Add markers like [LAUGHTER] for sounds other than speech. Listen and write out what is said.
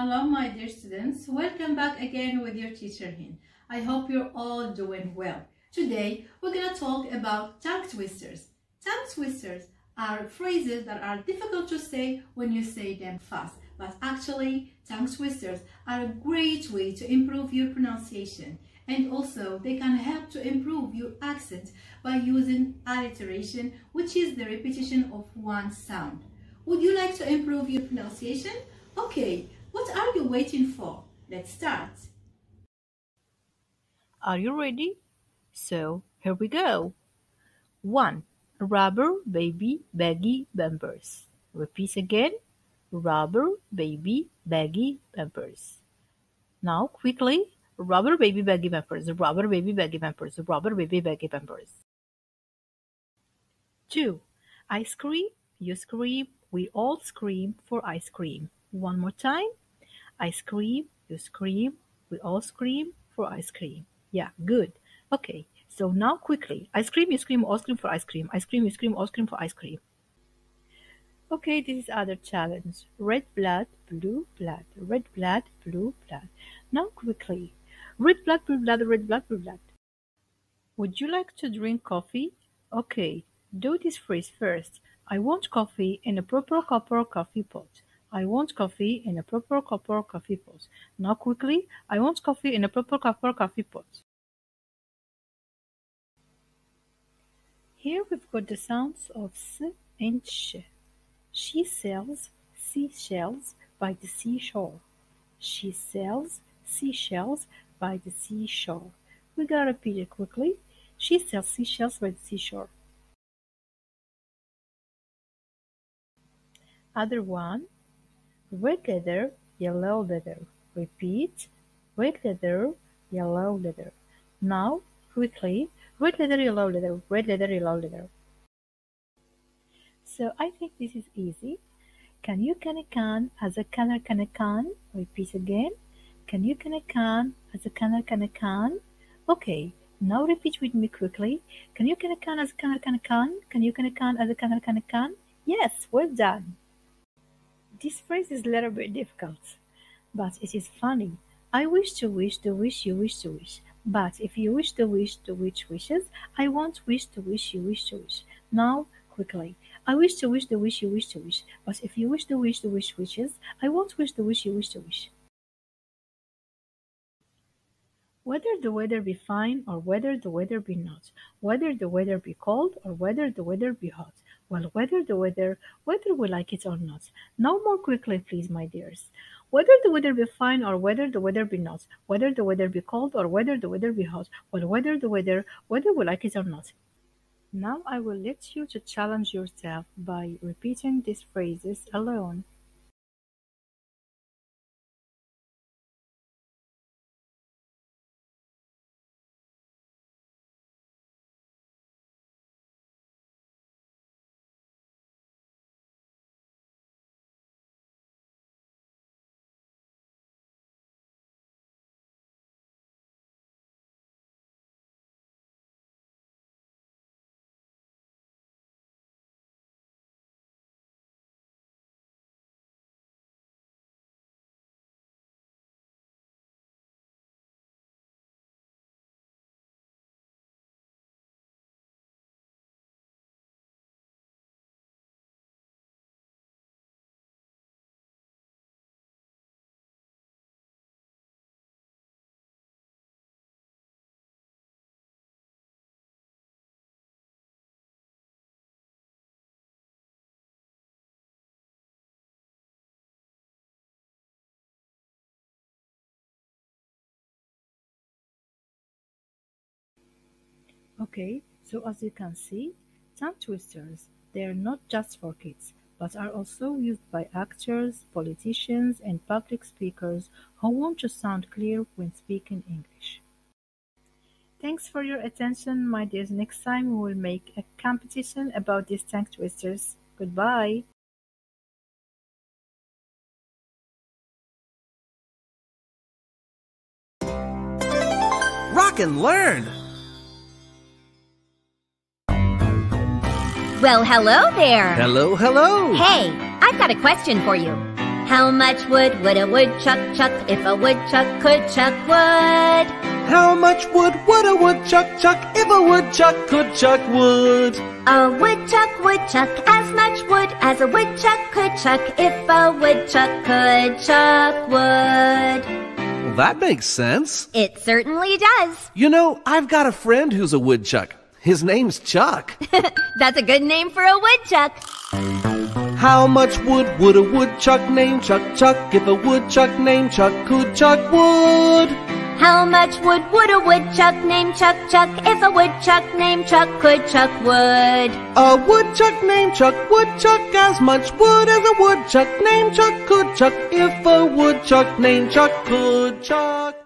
hello my dear students. Welcome back again with your teacher Hind. I hope you're all doing well. Today we're going to talk about tongue twisters. Tongue twisters are phrases that are difficult to say when you say them fast. But actually, tongue twisters are a great way to improve your pronunciation and also they can help to improve your accent by using alliteration, which is the repetition of one sound. Would you like to improve your pronunciation? Okay, what are you waiting for? Let's start. Are you ready? So, here we go. 1. Rubber baby baggy bumpers. Repeat again. Rubber baby baggy bumpers. Now, quickly. Rubber baby baggy bumpers. Rubber baby baggy bumpers. Rubber baby baggy bumpers. 2. I scream, you scream, we all scream for ice cream. One more time. I scream, you scream, we all scream for ice cream. Yeah, good. Okay, so now quickly. I scream, you scream, all scream for ice cream. I scream, you scream, all scream for ice cream. Okay, this is other challenge. Red blood, blue blood. Red blood, blue blood. Now quickly. Red blood, blue blood, red blood, blue blood. Would you like to drink coffee? Okay, do this phrase first. I want coffee in a proper copper coffee pot. I want coffee in a proper copper coffee pot. Now quickly, I want coffee in a proper copper coffee pot. Here we've got the sounds of s and sh. She sells seashells by the seashore. She sells seashells by the seashore. We gotta repeat it quickly. She sells seashells by the seashore. Other one. Red leather, yellow leather. Repeat. Red leather, yellow leather. Now, quickly. Red leather, yellow leather. Red leather, yellow leather. So I think this is easy. Can you can a can as a a can a can? Repeat again. Can you can a can as a a can a can? Okay. Now repeat with me quickly. Can you can a can as a a can a can? Can you can a can as a a can a can? Yes, well done. This phrase is a little bit difficult, but it is funny. I wish to wish the wish you wish to wish. But if you wish to wish to which wishes, I won't wish to wish you wish to wish. Now, quickly. I wish to wish the wish you wish to wish. But if you wish to wish the wish wishes, I won't wish the wish you wish to wish. Whether the weather be fine or whether the weather be not, whether the weather be cold or whether the weather be hot, well, whether the weather, whether we like it or not. Now more quickly, please, my dears. Whether the weather be fine or whether the weather be not, whether the weather be cold or whether the weather be hot, well, whether the weather, whether we like it or not. Now I will let you to challenge yourself by repeating these phrases alone. Okay, so as you can see, tongue twisters, they are not just for kids, but are also used by actors, politicians, and public speakers who want to sound clear when speaking English. Thanks for your attention, my dears. Next time we will make a competition about these tongue twisters. Goodbye. Rock and learn! Well, hello there. Hello, hello! Hey, I've got a question for you. How much wood would a woodchuck chuck if a woodchuck could chuck wood? How much wood would a woodchuck chuck if a woodchuck could chuck wood? A woodchuck would chuck as much wood as a woodchuck could chuck if a woodchuck could chuck wood. Well, that makes sense. It certainly does. You know, I've got a friend who's a woodchuck. His name's Chuck. [LAUGHS] That's a good name for a woodchuck. How much wood would a woodchuck named Chuck chuck if a woodchuck named Chuck could chuck wood? How much wood would a woodchuck named Chuck chuck if a woodchuck named Chuck could chuck wood? A woodchuck named Chuck would chuck as much wood as a woodchuck named Chuck could chuck if a woodchuck named Chuck could chuck